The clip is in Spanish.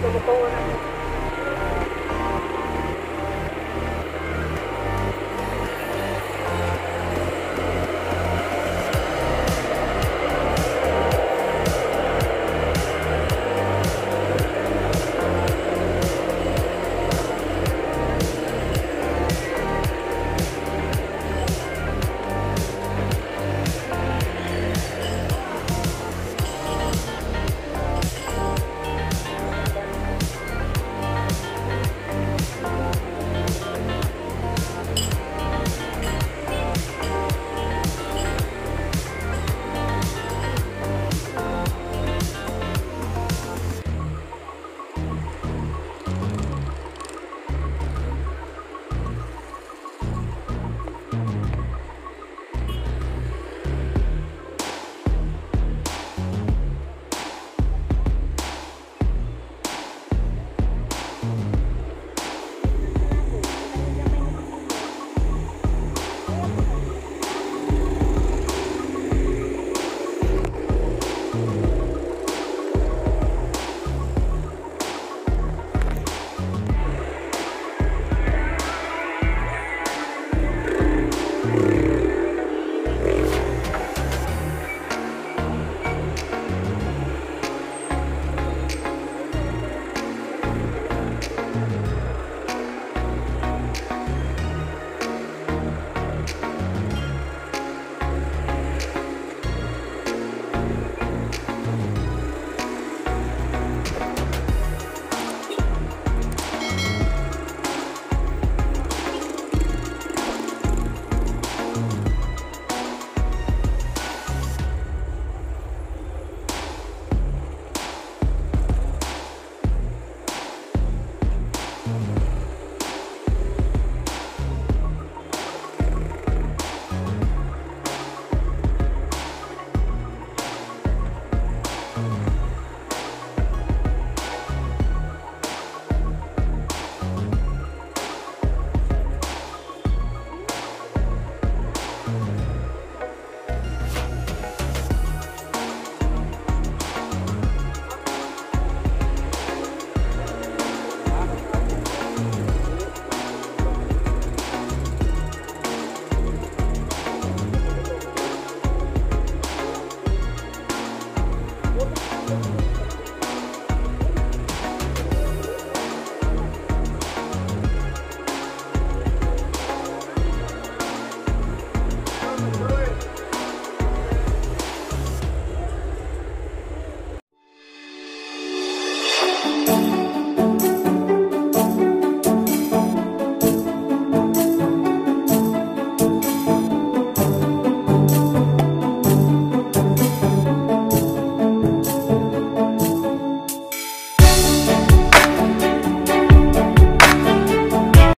como con una